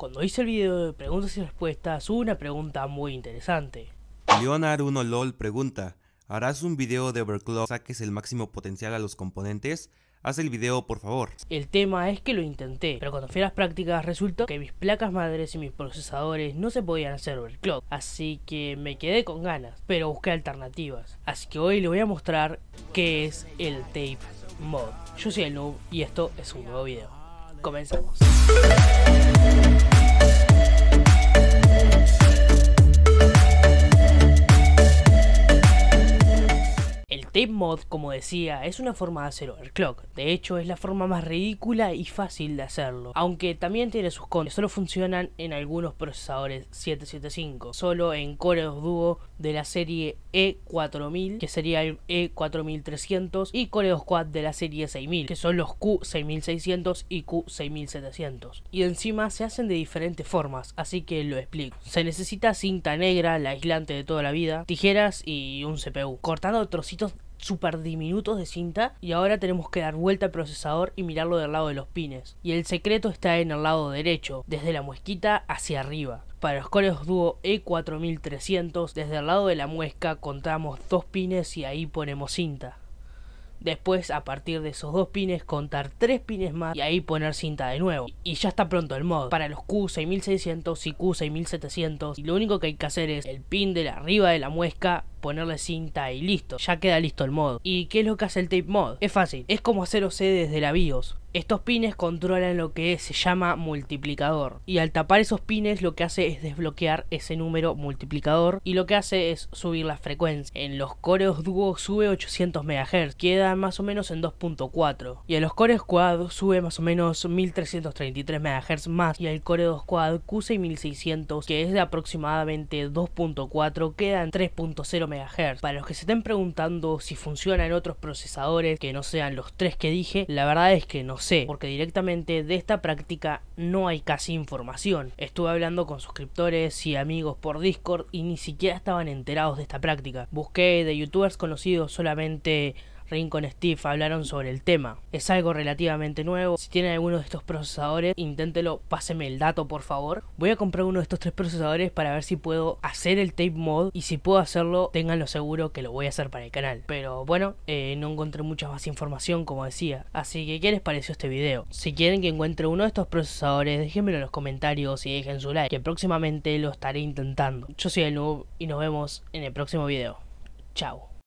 Cuando hice el video de preguntas y respuestas, hubo una pregunta muy interesante. Leonard 1 LOL pregunta, ¿harás un video de overclock saques el máximo potencial a los componentes? Haz el video por favor. El tema es que lo intenté, pero cuando fui a las prácticas resultó que mis placas madres y mis procesadores no se podían hacer overclock, así que me quedé con ganas, pero busqué alternativas. Así que hoy les voy a mostrar qué es el tape mod. Yo soy el noob y esto es un nuevo video. Comenzamos. Tape Mod, como decía, es una forma de hacer overclock. De hecho, es la forma más ridícula y fácil de hacerlo. Aunque también tiene sus contras. Solo funcionan en algunos procesadores 775. Solo en Core 2 Duo de la serie E4000, que sería el E4300. Y Core 2 Quad de la serie 6000, que son los Q6600 y Q6700. Y encima se hacen de diferentes formas, así que lo explico. Se necesita cinta negra, la aislante de toda la vida, tijeras y un CPU. Cortando trocitos super diminutos de cinta y ahora tenemos que dar vuelta al procesador y mirarlo del lado de los pines. Y el secreto está en el lado derecho, desde la muesquita hacia arriba. Para los Coreos Duo E4300, desde el lado de la muesca contamos dos pines y ahí ponemos cinta. Después, a partir de esos dos pines, contar tres pines más y ahí poner cinta de nuevo. Y ya está pronto el mod. Para los Q6600 y Q6700, y lo único que hay que hacer es el pin de la arriba de la muesca ponerle cinta y listo, ya queda listo el mod. ¿Y qué es lo que hace el tape mod? Es fácil, es como hacer OC desde la BIOS. Estos pines controlan lo que se llama multiplicador y al tapar esos pines lo que hace es desbloquear ese número multiplicador y lo que hace es subir la frecuencia. En los coreos Duo sube 800 MHz, queda más o menos en 2.4 y en los cores Quad sube más o menos 1333 MHz más y el Core 2 Quad Q6600 que es de aproximadamente 2.4 queda en 3.0 Para los que se estén preguntando si funciona en otros procesadores que no sean los tres que dije, la verdad es que no sé, porque directamente de esta práctica no hay casi información. Estuve hablando con suscriptores y amigos por Discord y ni siquiera estaban enterados de esta práctica. Busqué de youtubers conocidos solamente con Steve hablaron sobre el tema. Es algo relativamente nuevo. Si tienen alguno de estos procesadores, inténtelo, páseme el dato por favor. Voy a comprar uno de estos tres procesadores para ver si puedo hacer el tape mod. Y si puedo hacerlo, tenganlo seguro que lo voy a hacer para el canal. Pero bueno, eh, no encontré mucha más información como decía. Así que, ¿qué les pareció este video? Si quieren que encuentre uno de estos procesadores, déjenmelo en los comentarios y dejen su like. Que próximamente lo estaré intentando. Yo soy el noob y nos vemos en el próximo video. Chao.